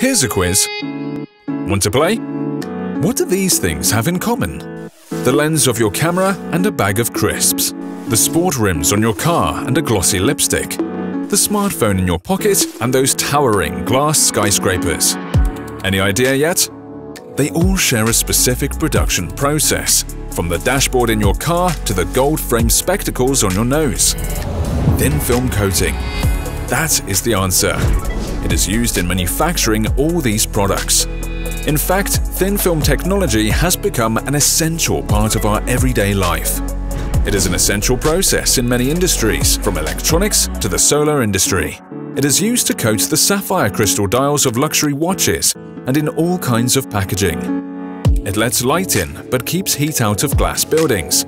Here's a quiz. Want to play? What do these things have in common? The lens of your camera and a bag of crisps. The sport rims on your car and a glossy lipstick. The smartphone in your pocket and those towering glass skyscrapers. Any idea yet? They all share a specific production process, from the dashboard in your car to the gold-framed spectacles on your nose. Thin film coating. That is the answer. It is used in manufacturing all these products. In fact, thin film technology has become an essential part of our everyday life. It is an essential process in many industries, from electronics to the solar industry. It is used to coat the sapphire crystal dials of luxury watches and in all kinds of packaging. It lets light in but keeps heat out of glass buildings.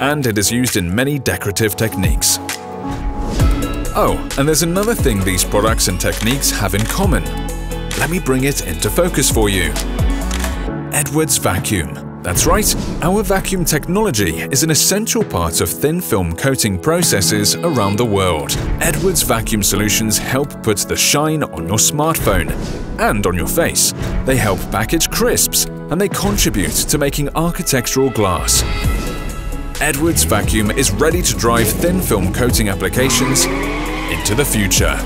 And it is used in many decorative techniques. Oh, and there's another thing these products and techniques have in common. Let me bring it into focus for you. Edwards Vacuum. That's right, our vacuum technology is an essential part of thin film coating processes around the world. Edwards Vacuum Solutions help put the shine on your smartphone and on your face. They help package crisps and they contribute to making architectural glass. Edwards Vacuum is ready to drive thin film coating applications into the future.